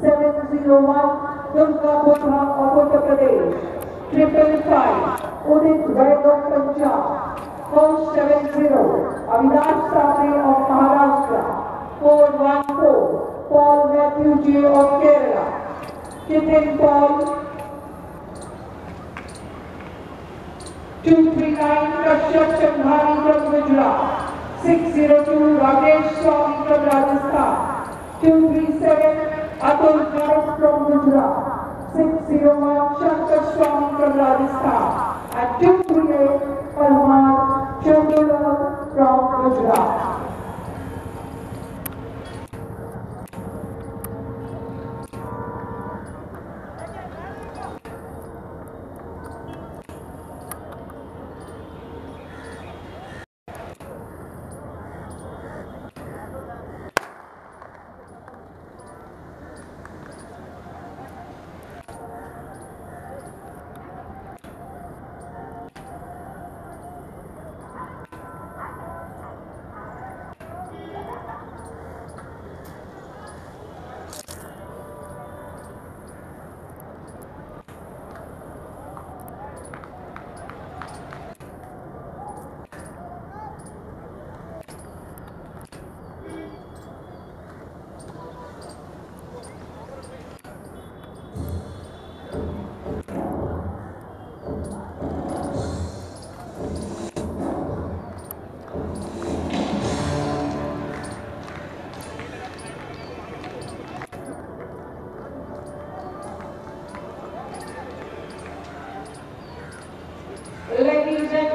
701 Durgapura of Uttar Pradesh. Triple five Udit Vaidok Punjab. 470 Avinash Satre of Maharashtra. 414 Paul Matthew J. of Kerala. Titin Paul 239 Kashyap Chandhari from Gujarat. 602 Rakesh Swami from Rajasthan. 237 Atul Bharat from Gujarat. 601 Shankar Swami from Rajasthan. And 238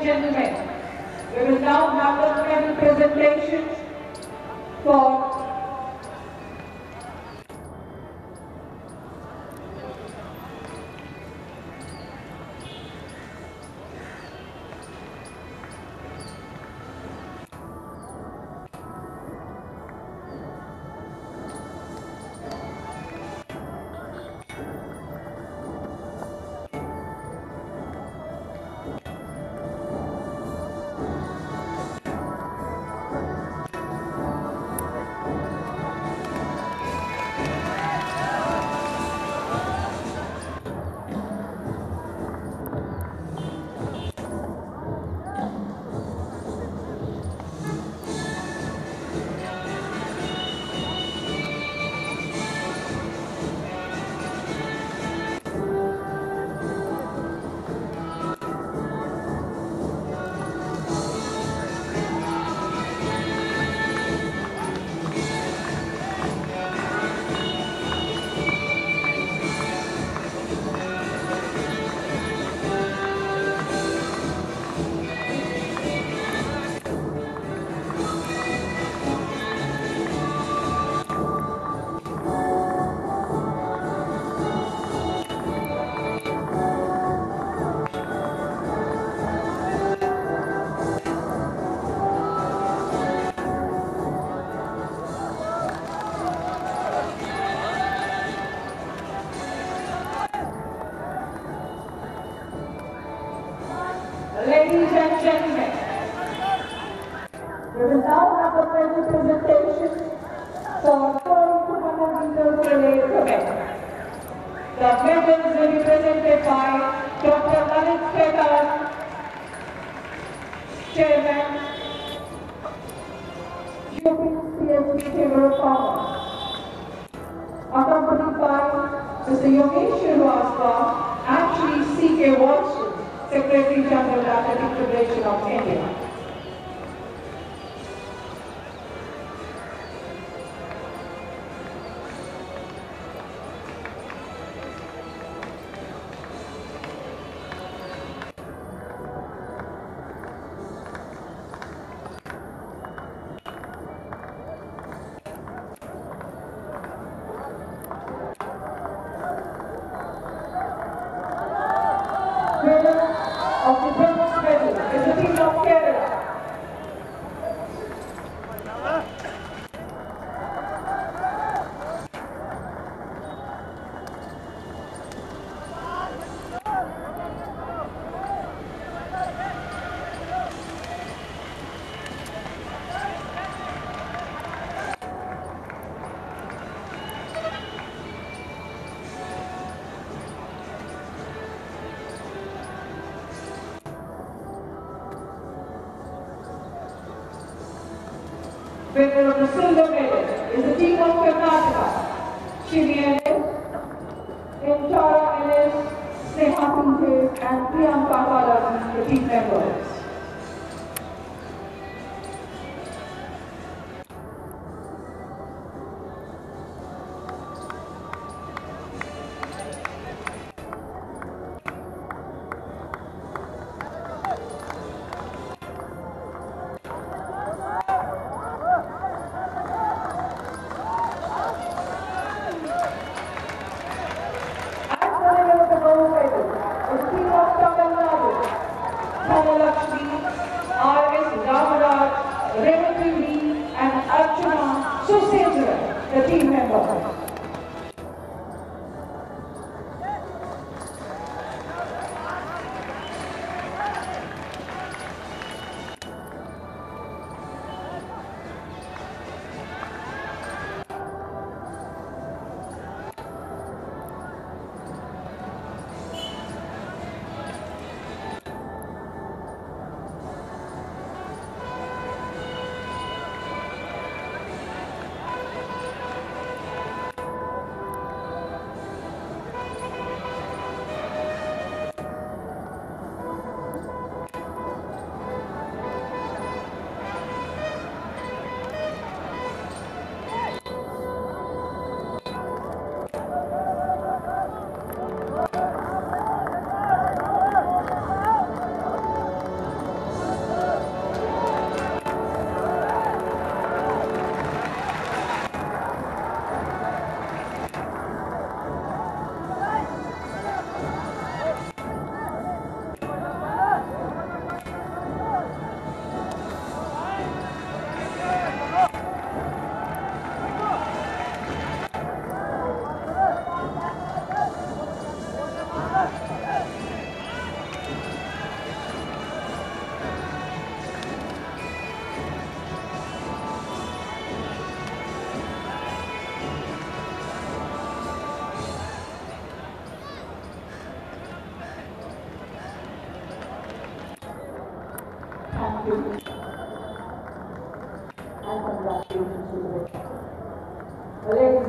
gentlemen, now have a medal presentation for 400 meters relay event. The medals will be presented by Dr. Lalit Kedar, Chairman, UPCSB Commerce, accompanied by Mr. Yogesh Srivastava and Shri C.K. Valson, Secretary General Athletic Federation of India. Winner of the silver medal is the team of Karnataka. Shri Ennis, Inchara Ennis, Sneha and Priyanka Balaji, the team members. Dhanalakshmi,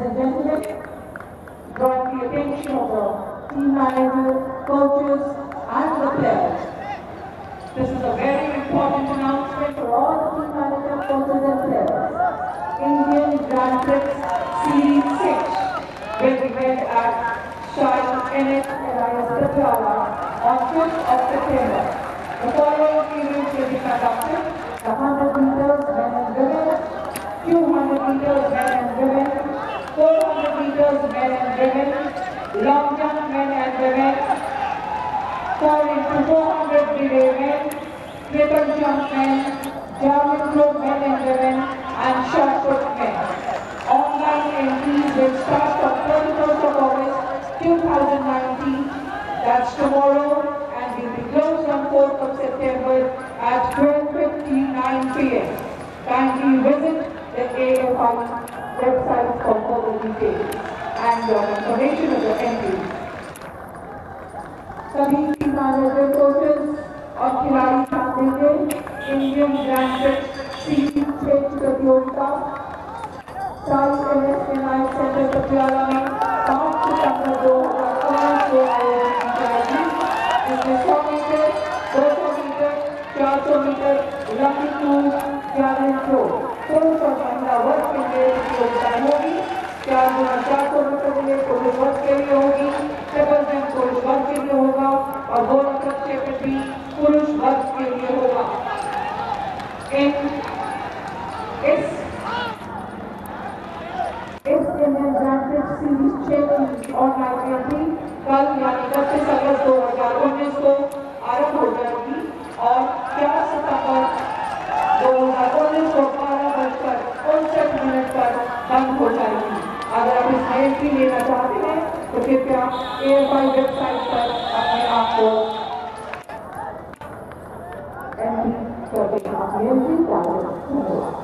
And gentlemen, drawing the attention of the team manager, coaches, and the players. This is a very important announcement for all the team managers, coaches, and players. Indian Grand Prix Series 6 will be held at Shai NS Elias Patiala on 5th of September. The following events will be conducted. The 100 meters men and women, 200 meters men and women, 400 meters men and women, long jump men and women, 4 into 400 relay men, triple jump men, javelin throw men and women, and shot put men. Online entries will start from 31st of August 2019, that's tomorrow, and will be closed on 4th of September at 12:59 p.m. Kindly visit the AFI website for all the details and information of the entry. Sabine Manager Coaches, Okilari Chandigre, Indian Grand Prix, CD Change the Yota, South MSNI Center Satyarana, South Chandra छह की कल यानी इकतीस अगस्त दो हज़ार उन्नीस को आरंभ हो जाएगी और चार सितंबर दो हज़ार उन्नीस को बारह बजकर उनसठ मिनट पर बंद हो जाएगी अगर आप इसमें एंट्री लेना चाहते हैं तो कृपया ए वेबसाइट पर अपने आप को एंट्री कर देना